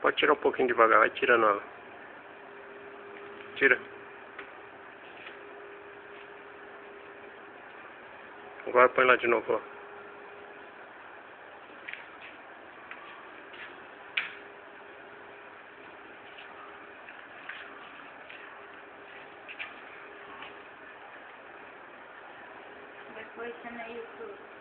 Pode tirar um pouquinho devagar, vai tirando ela. Tira. Agora põe lá de novo, ó. Depois é isso.